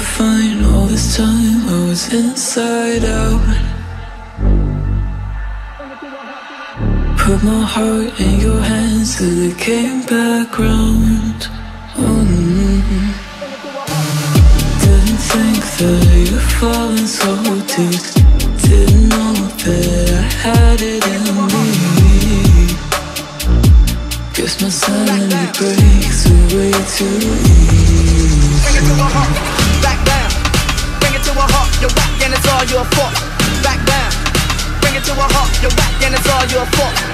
fine all this time. I was inside out. Put my heart in your hands till it came back round. Mm. Didn't think that you'd fallen so deep. Didn't know that I had it in me. Guess my sanity breaks away too easy. fuck.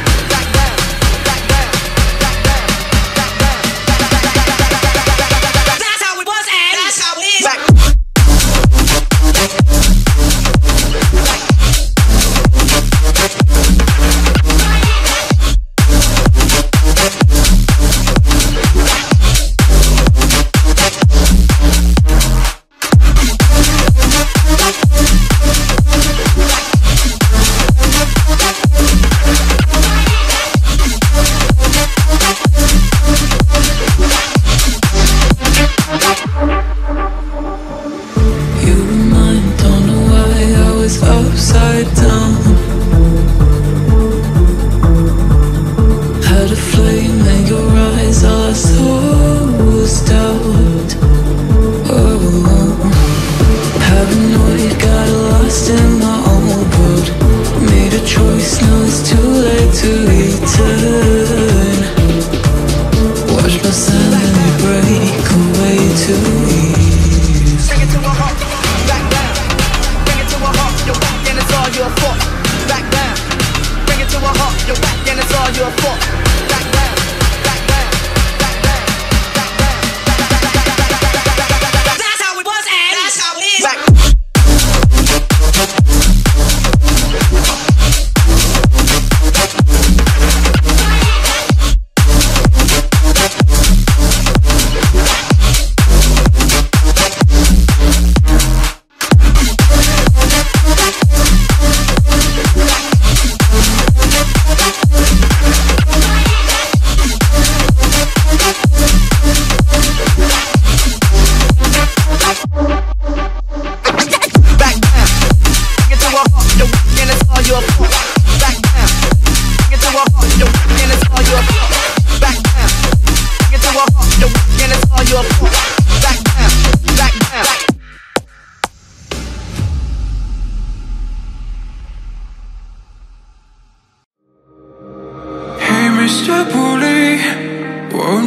you.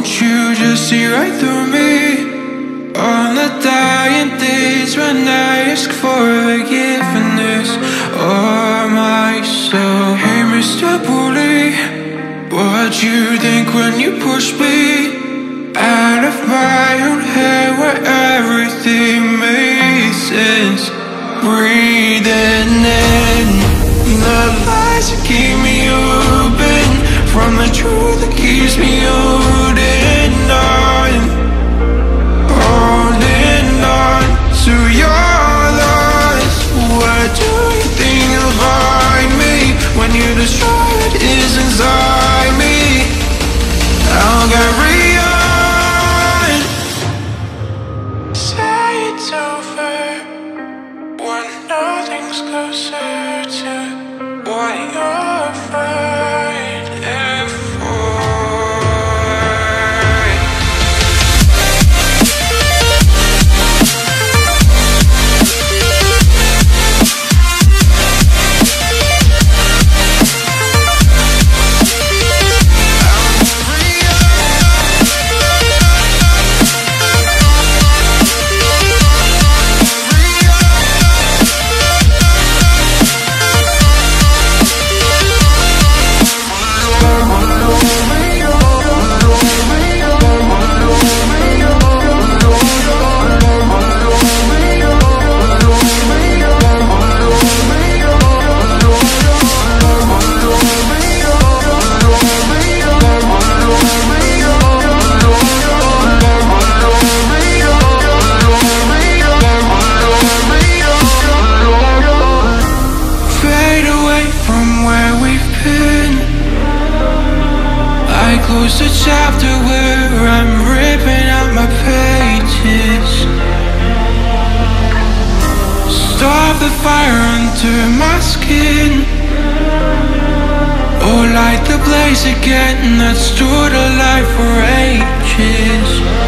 Don't you just see right through me? On the dying days when I ask for forgiveness Or myself Hey Mr. Bully What you think when you push me Out of my own head where everything makes sense Breathing in I close the chapter where I'm ripping out my pages. Stop the fire under my skin. Or light the blaze again that stood alive for ages.